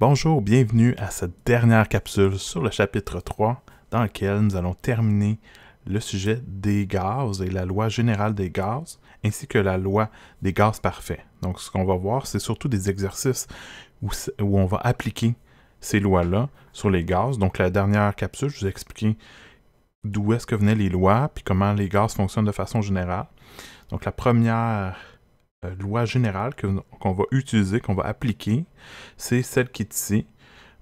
Bonjour, bienvenue à cette dernière capsule sur le chapitre 3 dans lequel nous allons terminer le sujet des gaz et la loi générale des gaz ainsi que la loi des gaz parfaits. Donc ce qu'on va voir, c'est surtout des exercices où, où on va appliquer ces lois-là sur les gaz. Donc la dernière capsule, je vous ai expliqué d'où est-ce que venaient les lois puis comment les gaz fonctionnent de façon générale. Donc la première loi générale qu'on va utiliser, qu'on va appliquer, c'est celle qui est ici.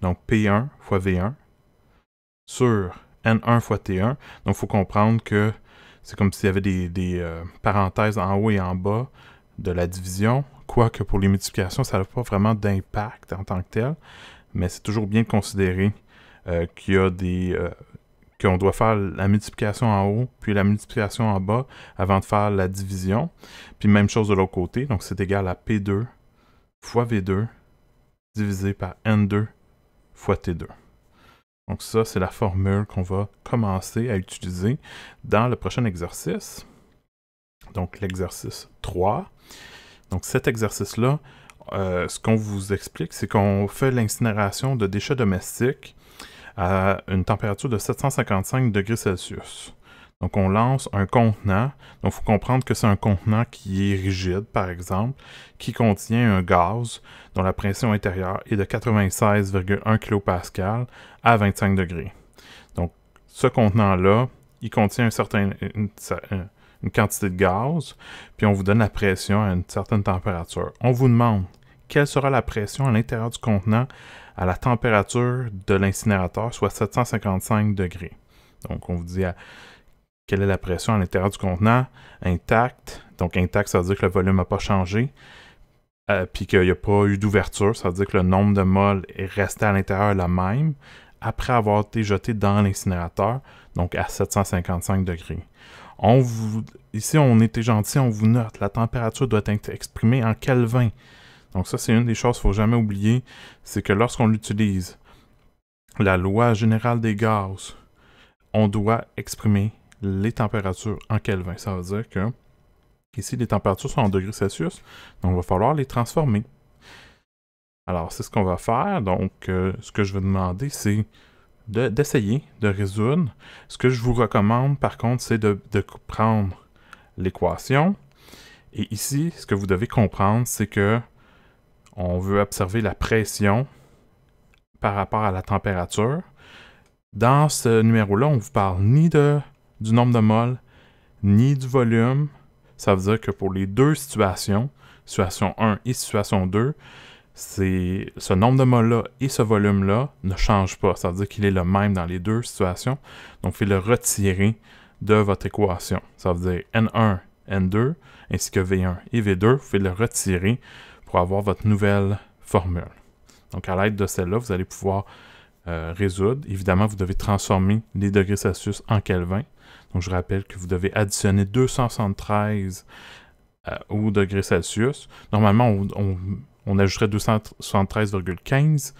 Donc P1 fois V1 sur N1 fois T1. Donc il faut comprendre que c'est comme s'il y avait des, euh, parenthèses en haut et en bas de la division. Quoique pour les multiplications, ça n'a pas vraiment d'impact en tant que tel. Mais c'est toujours bien de considérer euh, qu'il y a des, qu'on doit faire la multiplication en haut, puis la multiplication en bas avant de faire la division. Puis même chose de l'autre côté, donc c'est égal à P2 fois V2 divisé par N2 fois T2. Donc ça, c'est la formule qu'on va commencer à utiliser dans le prochain exercice. Donc l'exercice 3. Donc cet exercice-là, euh, ce qu'on vous explique, c'est qu'on fait l'incinération de déchets domestiques à une température de 755 degrés Celsius. Donc, on lance un contenant. Donc, il faut comprendre que c'est un contenant qui est rigide, par exemple, qui contient un gaz dont la pression intérieure est de 96,1 kPa à 25 degrés. Donc, ce contenant-là, il contient un certain, une, une, quantité de gaz, puis on vous donne la pression à une certaine température. On vous demande quelle sera la pression à l'intérieur du contenant à la température de l'incinérateur, soit 755 degrés. Donc, on vous dit quelle est la pression à l'intérieur du contenant, intact. Donc, intact, ça veut dire que le volume n'a pas changé, euh, puis qu'il n'y a pas eu d'ouverture, ça veut dire que le nombre de moles est resté à l'intérieur la même après avoir été jeté dans l'incinérateur, donc à 755 degrés. Ici, on était gentil, on vous note, la température doit être exprimée en Kelvin. Donc ça, c'est une des choses qu'il faut jamais oublier, c'est que lorsqu'on utilise la loi générale des gaz, on doit exprimer les températures en Kelvin. Ça veut dire que ici, les températures sont en degrés Celsius, donc il va falloir les transformer. Alors, c'est ce qu'on va faire. Donc, euh, ce que je vais demander, c'est d'essayer de, résoudre. Ce que je vous recommande, par contre, c'est de, de prendre l'équation. Et ici, ce que vous devez comprendre, c'est que on veut observer la pression par rapport à la température. Dans ce numéro-là, on ne vous parle ni de, du nombre de moles, ni du volume. Ça veut dire que pour les deux situations, situation 1 et situation 2, c'est ce nombre de moles-là et ce volume-là ne changent pas. Ça veut dire qu'il est le même dans les deux situations. Donc, vous pouvez le retirer de votre équation. Ça veut dire N1, N2, ainsi que V1 et V2. Vous pouvez le retirer avoir votre nouvelle formule. Donc, à l'aide de celle-là, vous allez pouvoir euh, résoudre. Évidemment, vous devez transformer les degrés Celsius en Kelvin. Donc, je rappelle que vous devez additionner 273 euh, au degré Celsius. Normalement, on, on, ajouterait 273,15.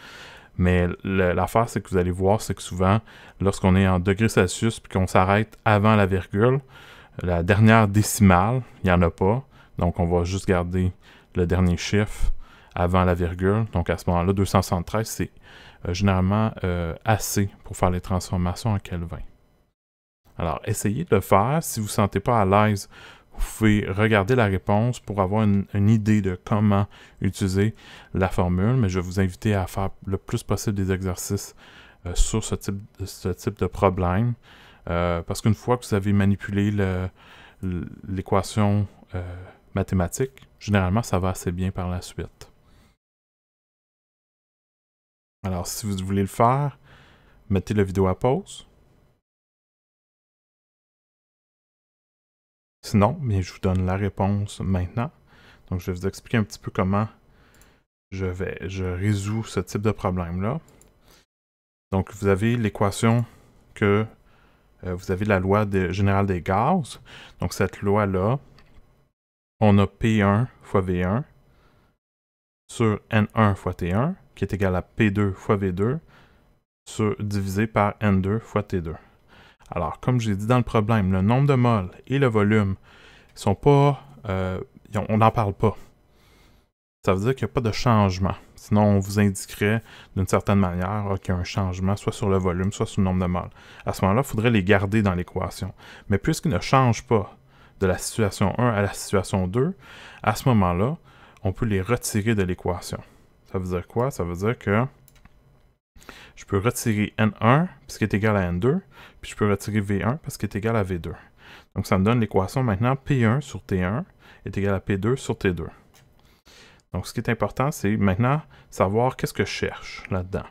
Mais l'affaire, c'est que vous allez voir, c'est que souvent, lorsqu'on est en degrés Celsius puis qu'on s'arrête avant la virgule, la dernière décimale, il n'y en a pas. Donc, on va juste garder le dernier chiffre avant la virgule. Donc à ce moment-là, 273, c'est euh, généralement euh, assez pour faire les transformations en Kelvin. Alors, essayez de le faire. Si vous ne sentez pas à l'aise, vous pouvez regarder la réponse pour avoir une, idée de comment utiliser la formule, mais je vais vous inviter à faire le plus possible des exercices euh, sur ce type, de problème. parce qu'une fois que vous avez manipulé l'équation mathématiques, généralement, ça va assez bien par la suite. Alors, si vous voulez le faire, mettez la vidéo à pause. Sinon, bien, je vous donne la réponse maintenant. Donc, je vais vous expliquer un petit peu comment je, vais, je résous ce type de problème-là. Donc, vous avez l'équation que euh, vous avez la loi générale des gaz. Donc, cette loi-là, on a P1 fois V1 sur N1 fois T1, qui est égal à P2 fois V2, sur, divisé par N2 fois T2. Alors, comme j'ai dit dans le problème, le nombre de moles et le volume sont pas... Euh, on n'en parle pas. ça veut dire qu'il n'y a pas de changement. Sinon, on vous indiquerait d'une certaine manière qu'il y a un changement, soit sur le volume, soit sur le nombre de moles. À ce moment-là, il faudrait les garder dans l'équation. Mais puisqu'ils ne changent pas de la situation 1 à la situation 2, à ce moment-là, on peut les retirer de l'équation. Ça veut dire quoi? Ça veut dire que je peux retirer N1 parce qu'il est égal à N2, puis je peux retirer V1 parce qu'il est égal à V2. Donc ça me donne l'équation maintenant P1 sur T1 est égal à P2 sur T2. Donc ce qui est important, c'est maintenant savoir qu'est-ce que je cherche là-dedans.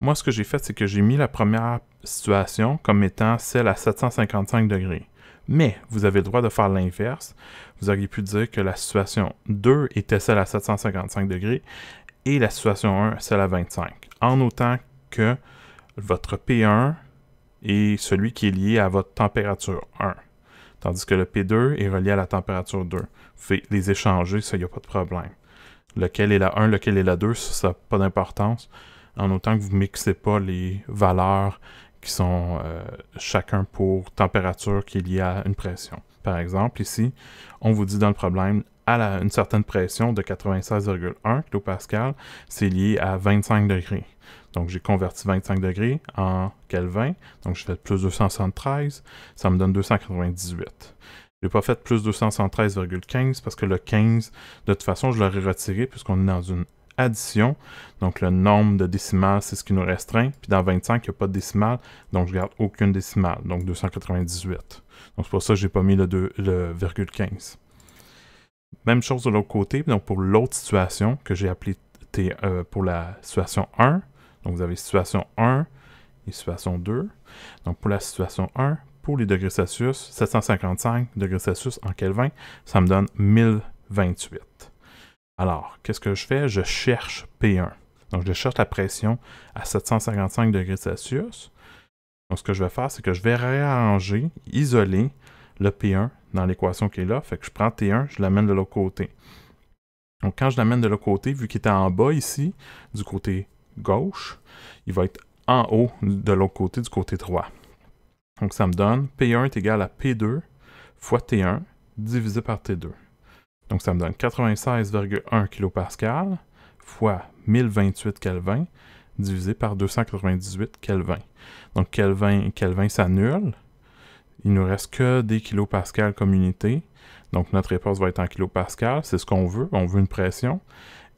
Moi, ce que j'ai fait, c'est que j'ai mis la première situation comme étant celle à 755 degrés. Mais vous avez le droit de faire l'inverse. Vous auriez pu dire que la situation 2 était celle à 755 degrés et la situation 1 celle à 25. En autant que votre P1 est celui qui est lié à votre température 1. Tandis que le P2 est relié à la température 2. Vous pouvez les échanger, ça, il n'y a pas de problème. Lequel est la 1, lequel est la 2, ça n'a pas d'importance. En autant que vous ne mixez pas les valeurs qui sont euh, chacun pour température qui est liée à une pression. Par exemple, ici, on vous dit dans le problème, à une certaine pression de 96,1 kPa, c'est lié à 25 degrés. Donc, j'ai converti 25 degrés en Kelvin. Donc, je fais plus 273. Ça me donne 298. Je n'ai pas fait plus 273,15 parce que le 15, de toute façon, je l'aurais retiré puisqu'on est dans une addition. Donc, le nombre de décimales, c'est ce qui nous restreint. Puis dans 25, il n'y a pas de décimale. Donc, je garde aucune décimale. Donc, 298. Donc, c'est pour ça que je n'ai pas mis le, 2, le 15. Même chose de l'autre côté. Donc, pour l'autre situation que j'ai appelée euh, pour la situation 1. Donc, vous avez situation 1 et situation 2. Donc, pour la situation 1, pour les degrés Celsius, 755 degrés Celsius en Kelvin, ça me donne 1028. Alors, qu'est-ce que je fais? Je cherche P1. Donc, je cherche la pression à 755 degrés Celsius. Donc, ce que je vais faire, c'est que je vais réarranger, isoler le P1 dans l'équation qui est là. Fait que je prends T1, je l'amène de l'autre côté. Donc, quand je l'amène de l'autre côté, vu qu'il était en bas ici, du côté gauche, il va être en haut de l'autre côté, du côté droit. Donc, ça me donne P1 est égal à P2 fois T1 divisé par T2. Donc, ça me donne 96,1 kPa fois 1028 Kelvin divisé par 298 Kelvin. Donc, Kelvin, Kelvin s'annule. Il ne nous reste que des kilopascals comme unité. Donc, notre réponse va être en kilopascal. C'est ce qu'on veut. On veut une pression.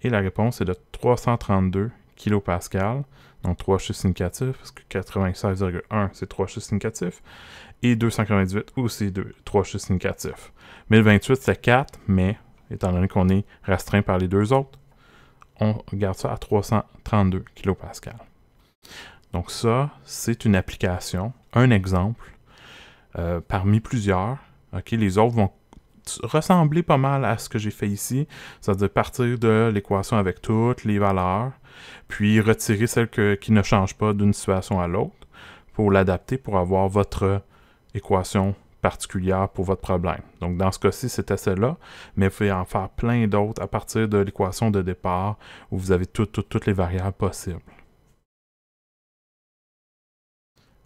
Et la réponse est de 332 kilopascal. Donc, 3 chiffres significatifs, parce que 96,1, c'est 3 chiffres significatifs. Et 298 aussi, 2, 3 chiffres significatifs. 1028, c'est 4, mais étant donné qu'on est restreint par les deux autres, on garde ça à 332 kPa. Donc ça, c'est une application, un exemple euh, parmi plusieurs. les autres vont ressembler pas mal à ce que j'ai fait ici, c'est-à-dire partir de l'équation avec toutes les valeurs, puis retirer celle qui ne change pas d'une situation à l'autre pour l'adapter pour avoir votre équation particulière pour votre problème. Donc, dans ce cas-ci, c'était celle-là, mais vous pouvez en faire plein d'autres à partir de l'équation de départ où vous avez toutes les variables possibles.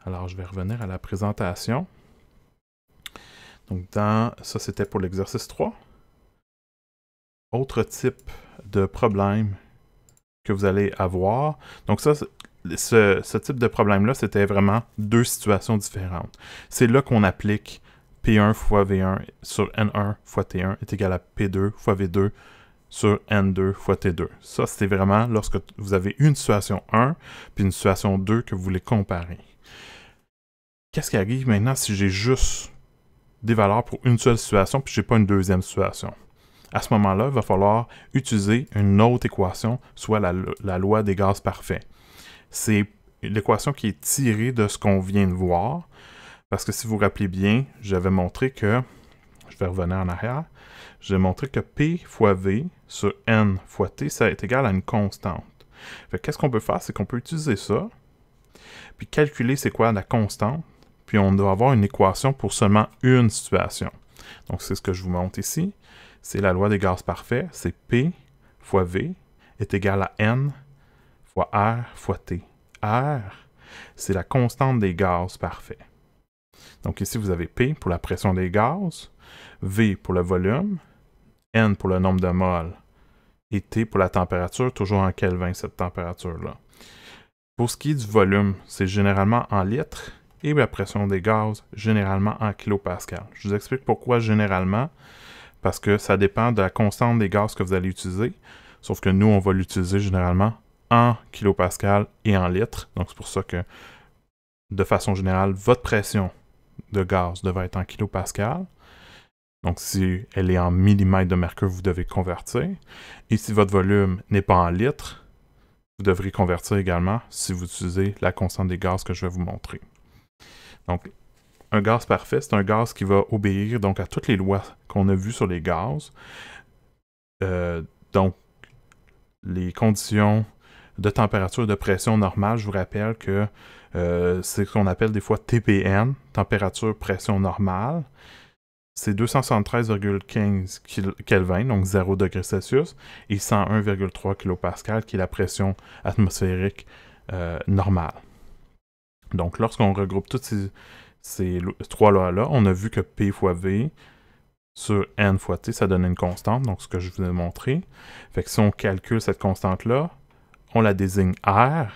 Alors, je vais revenir à la présentation. Donc, dans ça, c'était pour l'exercice 3. Autre type de problème que vous allez avoir. Donc, ça, ce, type de problème-là, c'était vraiment deux situations différentes. C'est là qu'on applique P1 fois V1 sur N1 fois T1 est égal à P2 fois V2 sur N2 fois T2. Ça, c'était vraiment lorsque vous avez une situation 1 puis une situation 2 que vous voulez comparer. Qu'est-ce qui arrive maintenant si j'ai juste des valeurs pour une seule situation puis j'ai pas une deuxième situation? À ce moment-là, il va falloir utiliser une autre équation, soit la loi des gaz parfaits c'est l'équation qui est tirée de ce qu'on vient de voir. Parce que si vous vous rappelez bien, j'avais montré que, je vais revenir en arrière, j'ai montré que P fois V sur N fois T, ça est égal à une constante. Qu'est-ce qu'on peut faire? C'est qu'on peut utiliser ça, puis calculer c'est quoi la constante, puis on doit avoir une équation pour seulement une situation. Donc c'est ce que je vous montre ici. C'est la loi des gaz parfaits, c'est P fois V est égal à N fois R fois T. R, c'est la constante des gaz parfaits. Donc ici, vous avez P pour la pression des gaz, V pour le volume, N pour le nombre de moles et T pour la température, toujours en Kelvin, cette température-là. Pour ce qui est du volume, c'est généralement en litres et la pression des gaz, généralement en kilopascal. Je vous explique pourquoi généralement, parce que ça dépend de la constante des gaz que vous allez utiliser, sauf que nous, on va l'utiliser généralement en kilopascal et en litres. Donc, c'est pour ça que, de façon générale, votre pression de gaz devrait être en kilopascal. Donc, si elle est en millimètres de mercure, vous devez convertir. Et si votre volume n'est pas en litres, vous devrez convertir également si vous utilisez la constante des gaz que je vais vous montrer. Donc, un gaz parfait, c'est un gaz qui va obéir à toutes les lois qu'on a vues sur les gaz. Euh, donc, les conditions de température de pression normale, je vous rappelle que euh, c'est ce qu'on appelle des fois TPN, température pression normale. C'est 273,15 Kelvin, donc 0 degré Celsius, et 101,3 kPa, qui est la pression atmosphérique euh, normale. Donc, lorsqu'on regroupe toutes ces, ces trois lois-là, on a vu que P fois V sur N fois T, ça donne une constante, donc ce que je vous ai montré. Fait que si on calcule cette constante-là, on la désigne R,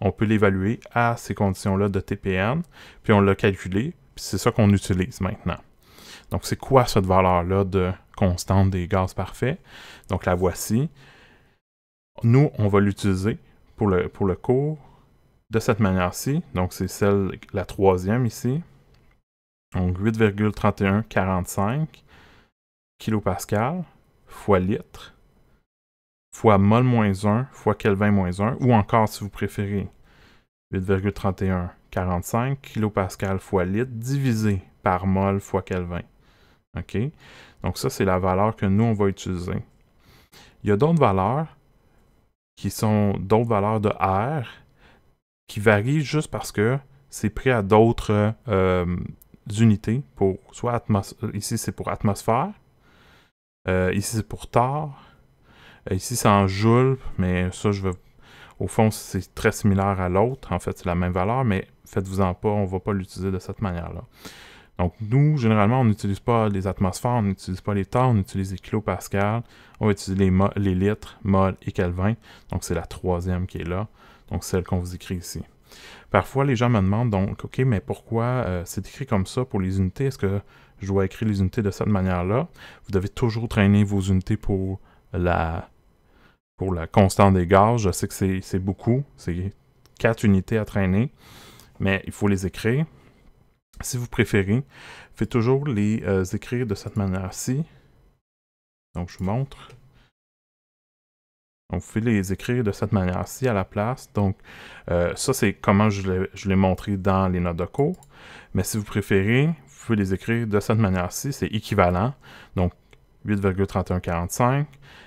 on peut l'évaluer à ces conditions-là de TPN, puis on l'a calculé, puis c'est ça qu'on utilise maintenant. Donc, c'est quoi cette valeur-là de constante des gaz parfaits? Donc, la voici. Nous, on va l'utiliser pour le, cours de cette manière-ci. Donc, c'est celle, la troisième ici. Donc, 8,3145 kPa fois litre fois mol moins 1 fois Kelvin moins 1, ou encore, si vous préférez, 8,3145 kPa fois litre divisé par mol fois Kelvin. OK? Donc ça, c'est la valeur que nous, on va utiliser. Il y a d'autres valeurs qui sont d'autres valeurs de R qui varient juste parce que c'est pris à d'autres euh, unités. Pour, soit ici, c'est pour atmosphère. Euh, ici, c'est pour tar. Ici, c'est en joules, mais ça, je veux. Au fond, c'est très similaire à l'autre. En fait, c'est la même valeur, mais faites-vous-en pas, on ne va pas l'utiliser de cette manière-là. Donc, nous, généralement, on n'utilise pas les atmosphères, on n'utilise pas les temps, on utilise les kilopascales, on va utiliser les, litres, mol et Kelvin. Donc, c'est la troisième qui est là. Donc, celle qu'on vous écrit ici. Parfois, les gens me demandent donc, OK, mais pourquoi euh, c'est écrit comme ça pour les unités? Est-ce que je dois écrire les unités de cette manière-là? Vous devez toujours traîner vos unités pour la, pour la constante des gaz. Je sais que c'est beaucoup, c'est quatre unités à traîner, mais il faut les écrire. Si vous préférez, faites toujours les euh, écrire de cette manière-ci. Donc, je vous montre. Donc, vous les écrire de cette manière-ci à la place. Donc, euh, ça, c'est comment je l'ai montré dans les notes de cours. Mais si vous préférez, vous pouvez les écrire de cette manière-ci. C'est équivalent. Donc, 8,3145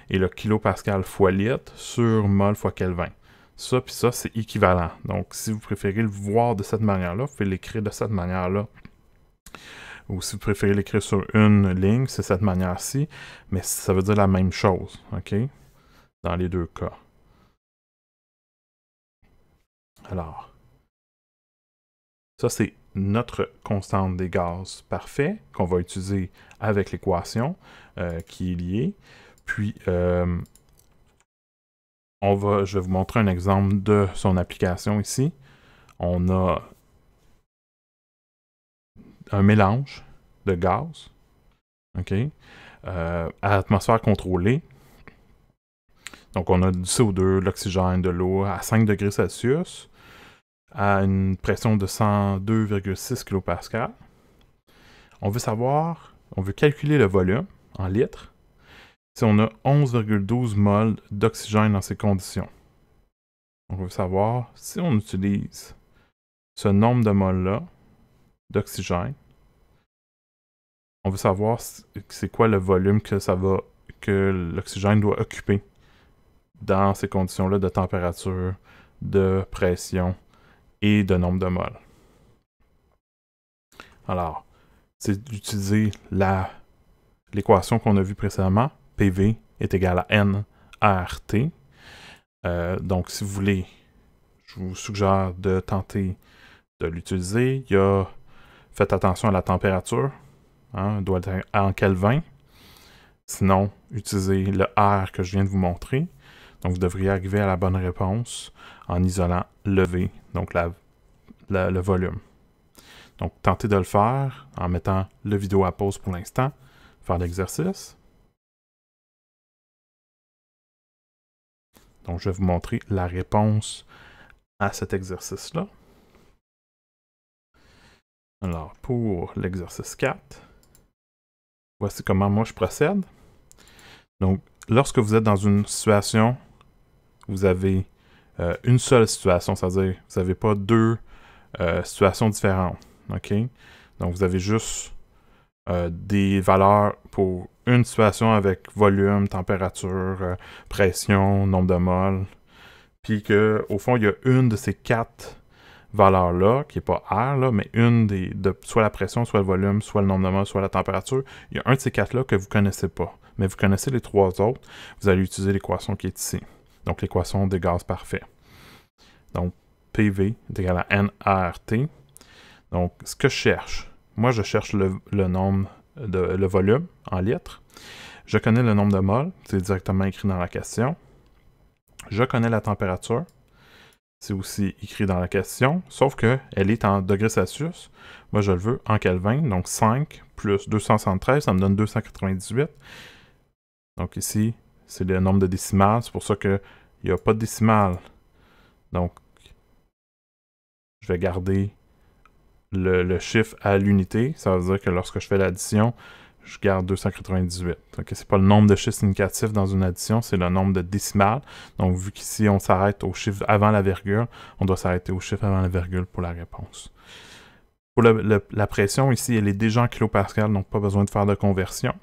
et le kilopascal fois litre sur mol fois Kelvin. Ça, puis ça, c'est équivalent. Donc, si vous préférez le voir de cette manière-là, vous pouvez l'écrire de cette manière-là. Ou si vous préférez l'écrire sur une ligne, c'est cette manière-ci. Mais ça veut dire la même chose, OK? Dans les deux cas. Alors, ça, c'est notre constante des gaz parfait qu'on va utiliser avec l'équation euh, qui est liée. Puis, euh, on va, je vais vous montrer un exemple de son application ici. On a un mélange de gaz, OK, euh, à atmosphère contrôlée. Donc, on a du CO2, de l'oxygène, de l'eau à 5 degrés Celsius, à une pression de 102,6 kPa. On veut savoir, on veut calculer le volume en litres si on a 11,12 mol d'oxygène dans ces conditions. On veut savoir si on utilise ce nombre de moles-là d'oxygène. On veut savoir c'est quoi le volume que l'oxygène doit occuper dans ces conditions-là de température, de pression et de nombre de moles. Alors, c'est d'utiliser l'équation qu'on a vue précédemment, PV est égal à N RT. Euh, donc, si vous voulez, je vous suggère de tenter de l'utiliser. Il y a, faites attention à la température, hein, doit être en Kelvin. Sinon, utilisez le R que je viens de vous montrer. Donc, vous devriez arriver à la bonne réponse en isolant le V, donc le volume. Donc, tentez de le faire en mettant le vidéo à pause pour l'instant, faire l'exercice. Donc, je vais vous montrer la réponse à cet exercice-là. Alors, pour l'exercice 4, voici comment moi je procède. Donc, lorsque vous êtes dans une situation, vous avez euh, une seule situation, c'est-à-dire vous n'avez pas deux euh, situations différentes. OK? Donc, vous avez juste euh, des valeurs pour une situation avec volume, température, pression, nombre de moles. Puis qu'au fond, il y a une de ces quatre valeurs-là, qui n'est pas R, là, mais une des, de soit la pression, soit le volume, soit le nombre de moles, soit la température. Il y a un de ces quatre-là que vous ne connaissez pas mais vous connaissez les trois autres, vous allez utiliser l'équation qui est ici. Donc l'équation des gaz parfaits. Donc PV est égal à nRT. Donc ce que je cherche, moi je cherche le, volume en litres. Je connais le nombre de moles, c'est directement écrit dans la question. Je connais la température, c'est aussi écrit dans la question, sauf qu'elle est en degrés Celsius. Moi, je le veux en Kelvin, donc 5 plus 273, ça me donne 298. Donc ici, c'est le nombre de décimales. C'est pour ça qu'il n'y a pas de décimales. Donc, je vais garder le, chiffre à l'unité. Ça veut dire que lorsque je fais l'addition, je garde 298. Ce n'est pas le nombre de chiffres significatifs dans une addition, c'est le nombre de décimales. Donc, vu qu'ici, on s'arrête au chiffre avant la virgule, on doit s'arrêter au chiffre avant la virgule pour la réponse. Pour la pression, ici, elle est déjà en kilopascal, donc pas besoin de faire de conversion.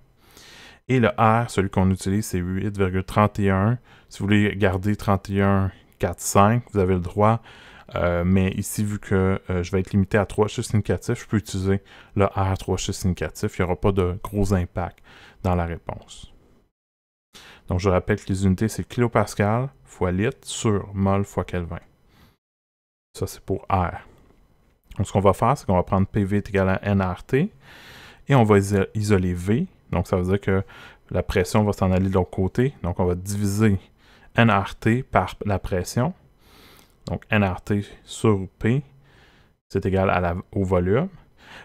Et le R, celui qu'on utilise, c'est 8,31. Si vous voulez garder 31,45, vous avez le droit. Euh, mais ici, vu que euh, je vais être limité à 3 chiffres significatifs, je peux utiliser le R à 3 chiffres significatifs. Il n'y aura pas de gros impact dans la réponse. Donc, je rappelle que les unités, c'est kilopascal fois litre sur mol fois Kelvin. Ça, c'est pour R. Donc, ce qu'on va faire, c'est qu'on va prendre PV est égal à nRT et on va isoler V donc, ça veut dire que la pression va s'en aller de l'autre côté. Donc, on va diviser nRT par la pression. Donc, nRT sur P, c'est égal au volume.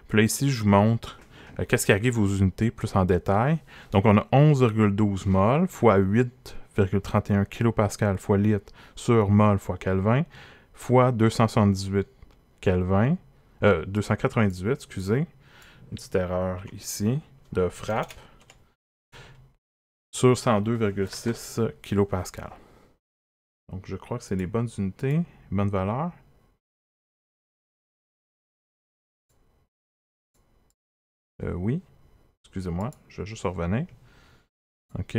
Puis là, ici, je vous montre euh, qu'est-ce qui arrive aux unités plus en détail. Donc, on a 11,12 mol fois 8,31 kPa fois litre sur mol fois Kelvin fois 278 Kelvin, 298, euh, excusez, une petite erreur ici de frappe sur 102,6 kPa. Donc je crois que c'est les bonnes unités, bonnes valeurs. Euh, oui. Excusez-moi, je vais juste revenir. OK.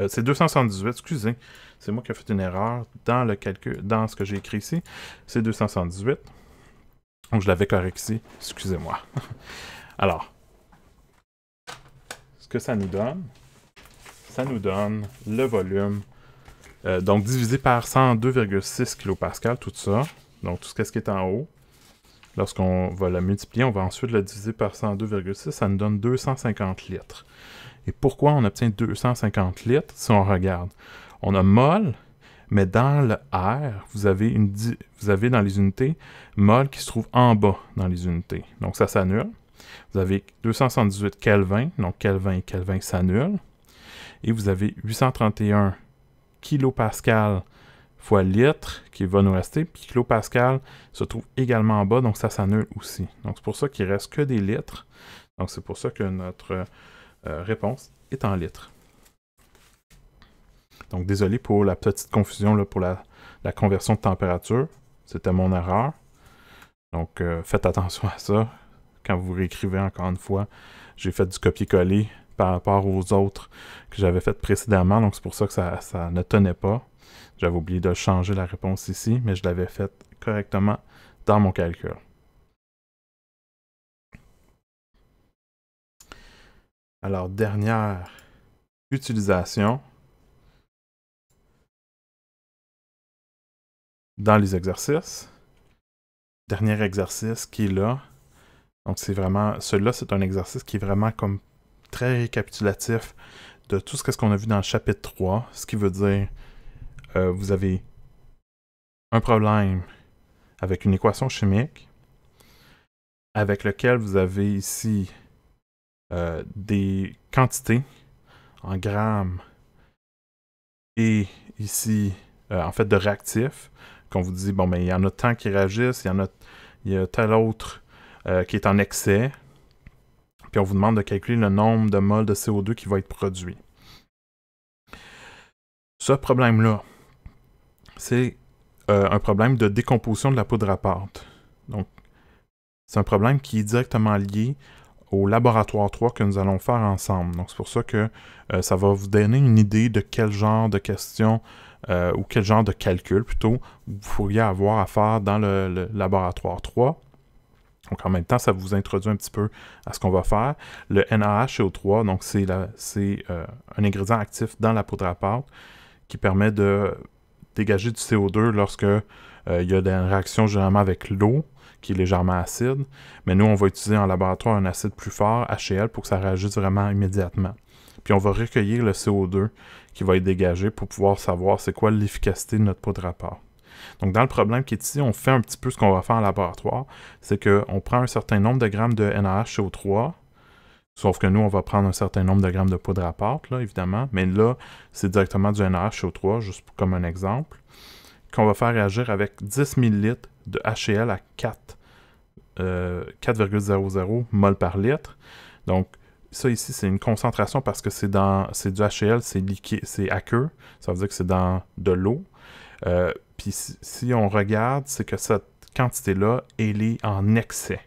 Euh, c'est 278, excusez. C'est moi qui ai fait une erreur dans le calcul, dans ce que j'ai écrit ici. C'est 278. Donc je l'avais correct ici. Excusez-moi. Alors, que ça nous donne, ça nous donne le volume. Euh, donc, divisé par 102,6 kPa, tout ça. Donc, tout ce qui est en haut. Lorsqu'on va le multiplier, on va ensuite le diviser par 102,6. Ça nous donne 250 litres. Et pourquoi on obtient 250 litres? Si on regarde? On a mol, mais dans le R, vous avez, une, vous avez dans les unités mol qui se trouve en bas dans les unités. Donc, ça s'annule. Vous avez 278 Kelvin, donc Kelvin et Kelvin s'annulent. Et vous avez 831 kilopascal fois litre qui va nous rester. Puis kilopascal se trouve également en bas, donc ça s'annule aussi. Donc c'est pour ça qu'il reste que des litres. Donc c'est pour ça que notre euh, réponse est en litres. Donc désolé pour la petite confusion pour la, conversion de température. C'était mon erreur. Donc euh, faites attention à ça quand vous réécrivez encore une fois. J'ai fait du copier-coller par rapport aux autres que j'avais fait précédemment, donc c'est pour ça que ça, ne tenait pas. J'avais oublié de changer la réponse ici, mais je l'avais faite correctement dans mon calcul. Alors, dernière utilisation dans les exercices. Dernier exercice qui est là, donc, c'est vraiment. Celui-là, c'est un exercice qui est vraiment comme très récapitulatif de tout ce qu'on a vu dans le chapitre 3, ce qui veut dire euh, vous avez un problème avec une équation chimique avec lequel vous avez ici euh, des quantités en grammes et ici, euh, en fait, de réactifs, qu'on vous dit, bon, mais il y en a tant qui réagissent, il y en a, il y a tel autre qui est en excès, puis on vous demande de calculer le nombre de moles de CO2 qui va être produit. Ce problème-là, c'est euh, un problème de décomposition de la poudre à pâte. Donc, c'est un problème qui est directement lié au laboratoire 3 que nous allons faire ensemble. Donc, c'est pour ça que euh, ça va vous donner une idée de quel genre de questions euh, ou quel genre de calcul plutôt vous pourriez avoir à faire dans le laboratoire 3. Donc en même temps, ça vous introduit un petit peu à ce qu'on va faire. Le NaHCO3, donc c'est euh, un ingrédient actif dans la poudre à pâte qui permet de dégager du CO2 lorsque euh, il y a des réactions généralement avec l'eau qui est légèrement acide. Mais nous, on va utiliser en laboratoire un acide plus fort, HCl, pour que ça réagisse vraiment immédiatement. Puis on va recueillir le CO2 qui va être dégagé pour pouvoir savoir c'est quoi l'efficacité de notre poudre à pâte. Donc, dans le problème qui est ici, on fait un petit peu ce qu'on va faire en laboratoire, c'est qu'on prend un certain nombre de grammes de NaHCO3, sauf que nous, on va prendre un certain nombre de grammes de poudre à pâte, là, évidemment, mais là, c'est directement du NaHCO3, juste comme un exemple, qu'on va faire réagir avec 10 ml de HCl à 4, 4,00 mol par litre. Donc, ça ici, c'est une concentration parce que c'est dans c'est du HCl, c'est liquide, c'est aqueux, ça veut dire que c'est dans de l'eau. Euh, puis si, on regarde, c'est que cette quantité-là, elle est en excès.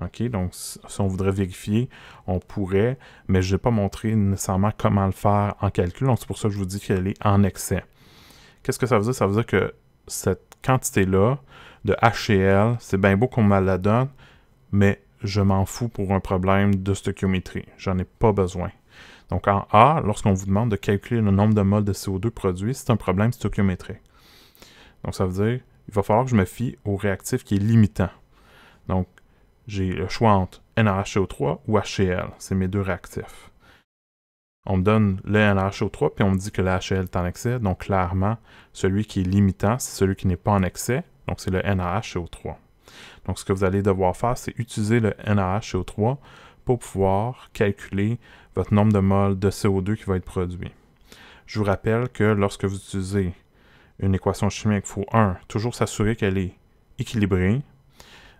OK? Donc, si on voudrait vérifier, on pourrait, mais je n'ai pas montré nécessairement comment le faire en calcul. Donc, c'est pour ça que je vous dis qu'elle est en excès. Qu'est-ce que ça veut dire? Ça veut dire que cette quantité-là de HCl, c'est bien beau qu'on me la donne, mais je m'en fous pour un problème de stoichiométrie. J'en ai pas besoin. Donc, en A, lorsqu'on vous demande de calculer le nombre de moles de CO2 produits, c'est un problème stoichiométrique. Donc, ça veut dire il va falloir que je me fie au réactif qui est limitant. Donc, j'ai le choix entre NaHCO3 ou HCl. C'est mes deux réactifs. On me donne le NaHCO3, puis on me dit que le HCl est en excès. Donc, clairement, celui qui est limitant, c'est celui qui n'est pas en excès. Donc, c'est le NaHCO3. Donc, ce que vous allez devoir faire, c'est utiliser le NaHCO3 pour pouvoir calculer votre nombre de moles de CO2 qui va être produit. Je vous rappelle que lorsque vous utilisez une équation chimique, il faut, un, toujours s'assurer qu'elle est équilibrée.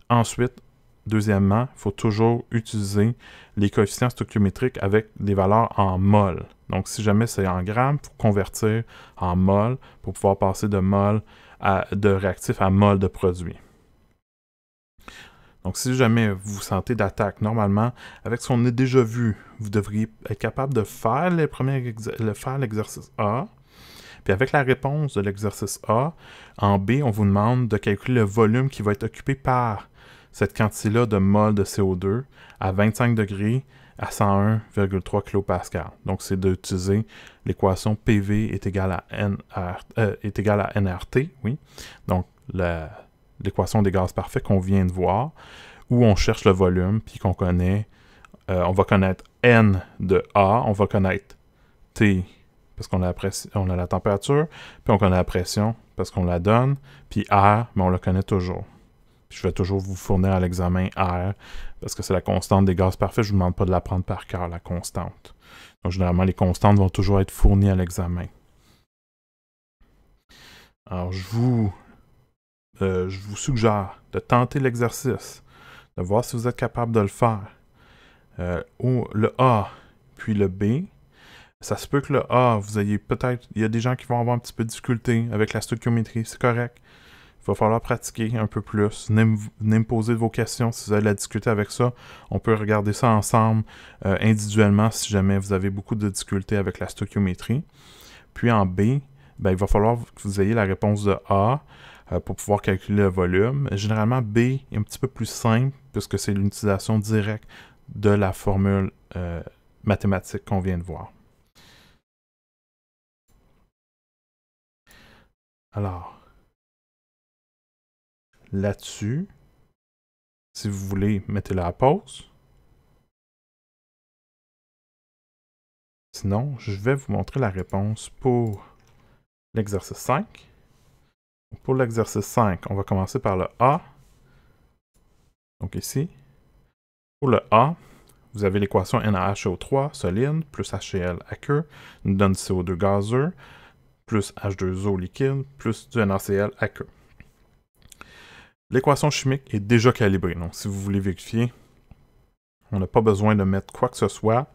Ensuite, deuxièmement, il faut toujours utiliser les coefficients stoichiométriques avec des valeurs en mol. Donc, si jamais c'est en grammes, il faut convertir en mol pour pouvoir passer de mol à, de réactif à mol de produit. Donc, si jamais vous sentez d'attaque, normalement, avec ce qu'on a déjà vu, vous devriez être capable de faire, les premiers faire l'exercice A, puis avec la réponse de l'exercice A, en B, on vous demande de calculer le volume qui va être occupé par cette quantité-là de mol de CO2 à 25 degrés à 101,3 kPa. Donc, c'est d'utiliser l'équation PV est égal à, euh, est égal à NRT, oui. Donc, l'équation des gaz parfaits qu'on vient de voir, où on cherche le volume, puis qu'on connaît, euh, on va connaître N de A, on va connaître T parce qu'on a, on a la température, puis on connaît la pression parce qu'on la donne, puis R, mais on le connaît toujours. je vais toujours vous fournir à l'examen R, parce que c'est la constante des gaz parfaits. Je ne vous demande pas de la prendre par cœur, la constante. Donc, généralement, les constantes vont toujours être fournies à l'examen. Alors, je vous, euh, je vous suggère de tenter l'exercice, de voir si vous êtes capable de le faire. Euh, le A, puis le B, ça se peut que le A, vous ayez peut-être. Il y a des gens qui vont avoir un petit peu de difficulté avec la stoichiométrie, c'est correct. Il va falloir pratiquer un peu plus. Venez, me poser vos questions si vous avez la difficulté avec ça. On peut regarder ça ensemble euh, individuellement si jamais vous avez beaucoup de difficultés avec la stoichiométrie. Puis en B, ben, il va falloir que vous ayez la réponse de A euh, pour pouvoir calculer le volume. Généralement, B est un petit peu plus simple puisque c'est l'utilisation directe de la formule euh, mathématique qu'on vient de voir. Alors, là-dessus, si vous voulez, mettez-la à pause. Sinon, je vais vous montrer la réponse pour l'exercice 5. Pour l'exercice 5, on va commencer par le A. Donc ici. Pour le A, vous avez l'équation NaHO3 solide plus HCl aqueux nous donne CO2 gazeux plus H2O liquide plus du NaCl aqueux. L'équation chimique est déjà calibrée, donc si vous voulez vérifier, on n'a pas besoin de mettre quoi que ce soit.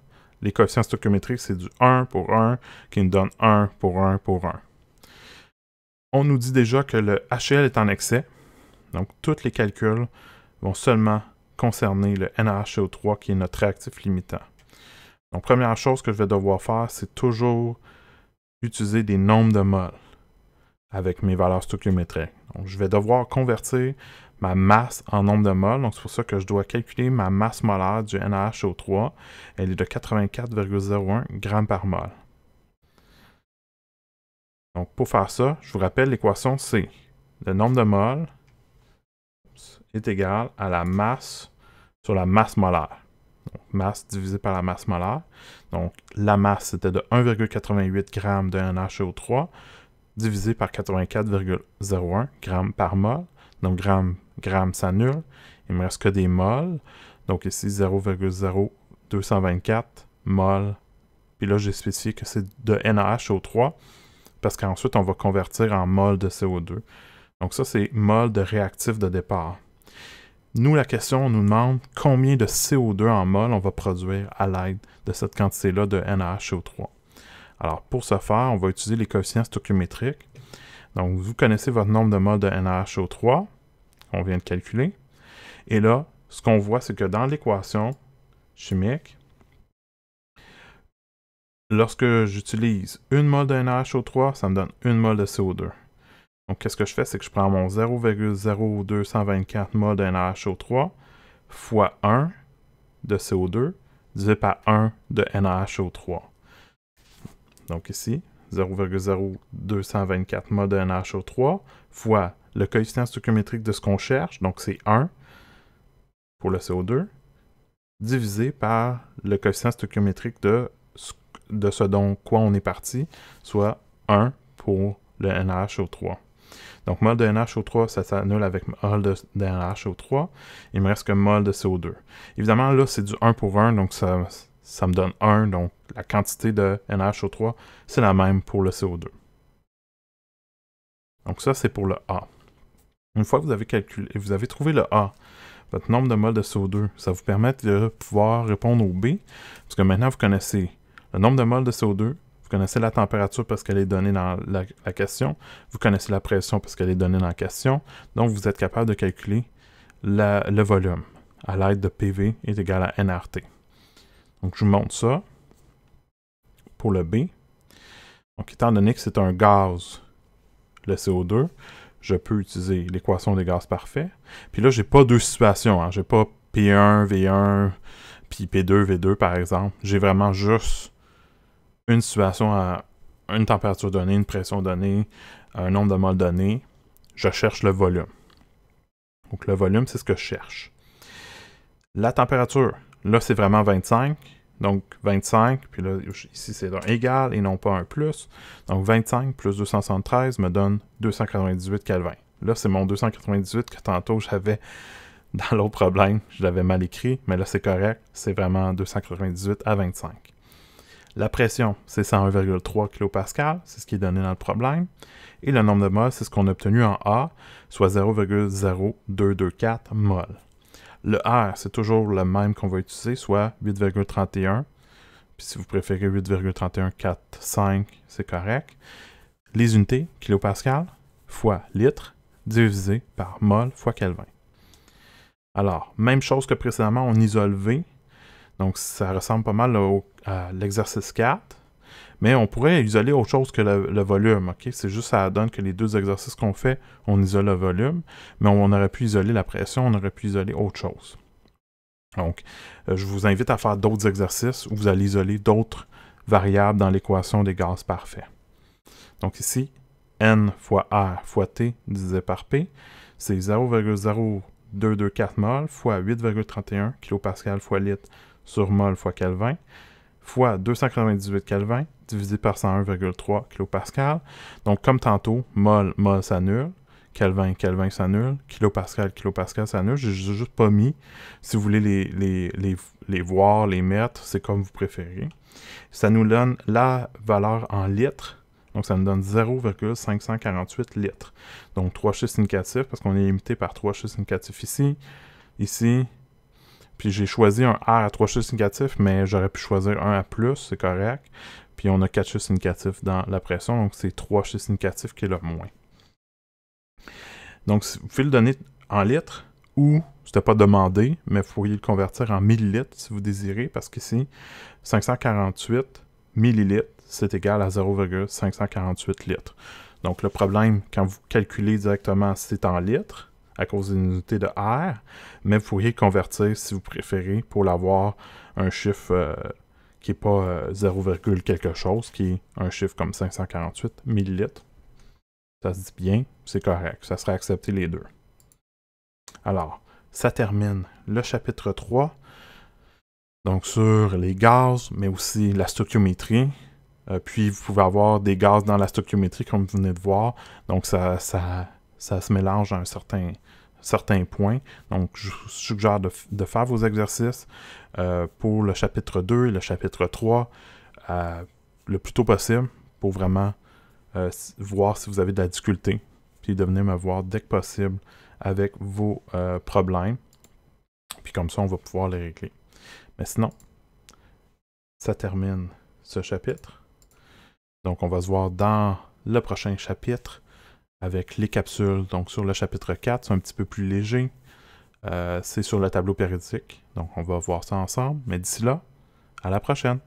Les coefficients stoichiométriques, c'est du 1 pour 1 qui nous donne 1 pour 1 pour 1. On nous dit déjà que le HCl est en excès, donc tous les calculs vont seulement concerner le NaHCO3 qui est notre réactif limitant. Donc première chose que je vais devoir faire, c'est toujours utiliser des nombres de moles avec mes valeurs stoichiométriques. Donc je vais devoir convertir ma masse en nombre de moles. Donc, c'est pour ça que je dois calculer ma masse molaire du NaHO3. Elle est de 84,01 g par mol. Donc, pour faire ça, je vous rappelle l'équation c'est le nombre de moles est égal à la masse sur la masse molaire. Masse divisée par la masse molaire. Donc, la masse, c'était de 1,88 g de NaHO3 divisé par 84,01 g par mol. Donc, gramme grammes s'annule. Il me reste que des moles. Donc ici, 0,0224 moles. Puis là, j'ai spécifié que c'est de NaHO3 parce qu'ensuite, on va convertir en moles de CO2. Donc ça, c'est moles de réactif de départ. Nous, la question, on nous demande combien de CO2 en moles on va produire à l'aide de cette quantité-là de NaHO3. Alors, pour ce faire, on va utiliser les coefficients stoichiométriques. Donc, vous connaissez votre nombre de moles de NaHO3 on vient de calculer. Et là, ce qu'on voit, c'est que dans l'équation chimique, lorsque j'utilise une mole de NaHO3, ça me donne une mole de CO2. Donc, qu'est-ce que je fais? C'est que je prends mon 0,0224 mol de NaHO3 fois 1 de CO2 divisé par 1 de NaHO3. Donc ici, 0,0224 mol de NaHO3 fois le coefficient stoichiométrique de ce qu'on cherche, donc c'est 1 pour le CO2, divisé par le coefficient stoichiométrique de, de ce dont quoi on est parti, soit 1 pour le NaHO3. Donc, mol de NaHO3, ça s'annule avec mol de, NaHO3. Il me reste que mol de CO2. Évidemment, là, c'est du 1 pour 1, donc ça, me donne 1. Donc, la quantité de NaHO3, c'est la même pour le CO2. Donc, ça, c'est pour le A. Une fois que vous avez calculé, vous avez trouvé le A, votre nombre de moles de CO2, ça vous permet de pouvoir répondre au B, parce que maintenant vous connaissez le nombre de moles de CO2, vous connaissez la température parce qu'elle est donnée dans la, question, vous connaissez la pression parce qu'elle est donnée dans la question, donc vous êtes capable de calculer le volume à l'aide de PV est égal à nRT. Donc je vous montre ça pour le B. Donc étant donné que c'est un gaz, le CO2, je peux utiliser l'équation des gaz parfaits. Puis là, j'ai pas deux situations. Hein. J'ai pas P1, V1, puis P2, V2, par exemple. J'ai vraiment juste une situation à une température donnée, une pression donnée, un nombre de moles donné. Je cherche le volume. Donc le volume, c'est ce que je cherche. La température, là, c'est vraiment 25. Donc 25, puis là, ici c'est un égal et non pas un plus. Donc 25 plus 273 me donne 298 Kelvin. Là, c'est mon 298 que tantôt j'avais dans l'autre problème. Je l'avais mal écrit, mais là c'est correct. C'est vraiment 298 à 25. La pression, c'est 101,3 kPa, c'est ce qui est donné dans le problème. Et le nombre de moles, c'est ce qu'on a obtenu en A, soit 0,0224 mol. Le R, c'est toujours le même qu'on va utiliser, soit 8,31. Puis si vous préférez 8,3145, c'est correct. Les unités, kilopascal, fois litre, divisé par mol fois Kelvin. Alors, même chose que précédemment, on isole V. Donc, ça ressemble pas mal l'exercice 4. Mais on pourrait isoler autre chose que le, volume? C'est juste ça donne que les deux exercices qu'on fait, on isole le volume, mais on aurait pu isoler la pression, on aurait pu isoler autre chose. Donc, euh, je vous invite à faire d'autres exercices où vous allez isoler d'autres variables dans l'équation des gaz parfaits. Donc ici, N fois R fois T divisé par P, c'est 0,0224 mol fois 8,31 kPa fois litre sur mol fois Kelvin fois 298 Kelvin divisé par 101,3 kPa. Donc, comme tantôt, mol, mol s'annule. Kelvin, Kelvin s'annule. Kilopascal, kilopascal s'annule. J'ai juste pas mis. Si vous voulez les, les, les, les voir, les mettre, c'est comme vous préférez. Ça nous donne la valeur en litres. Donc, ça nous donne 0,548 litres. Donc, trois chiffres significatifs, parce qu'on est limité par trois chiffres significatifs ici, ici, puis j'ai choisi un R à trois chiffres significatifs, mais j'aurais pu choisir un à plus, c'est correct. Puis on a quatre chiffres significatifs dans la pression, donc c'est trois chiffres significatifs qui est le moins. Donc, vous pouvez le donner en litres ou, c'était pas demandé, mais vous pourriez le convertir en millilitres si vous désirez, parce qu'ici, 548 millilitres, c'est égal à 0,548 litres. Donc, le problème, quand vous calculez directement, c'est en litres, à cause d'une unité de R, mais vous pourriez convertir, si vous préférez, pour l'avoir un chiffre euh, qui n'est pas 0, euh, quelque chose, qui est un chiffre comme 548 millilitres. Ça se dit bien, c'est correct, ça serait accepté les deux. Alors, ça termine le chapitre 3, donc sur les gaz, mais aussi la stoichiométrie. Euh, puis vous pouvez avoir des gaz dans la stoichiométrie, comme vous venez de voir. Donc ça, ça, ça se mélange à un certain, certain point. Donc je vous suggère de, faire vos exercices euh, pour le chapitre 2 et le chapitre 3 euh, le plus tôt possible pour vraiment voir si vous avez de la difficulté. Puis de venir me voir dès que possible avec vos problèmes. Puis comme ça, on va pouvoir les régler. Mais sinon, ça termine ce chapitre. Donc, on va se voir dans le prochain chapitre avec les capsules. Donc, sur le chapitre 4, c'est un petit peu plus léger. Euh, c'est sur le tableau périodique. Donc, on va voir ça ensemble. Mais d'ici là, à la prochaine.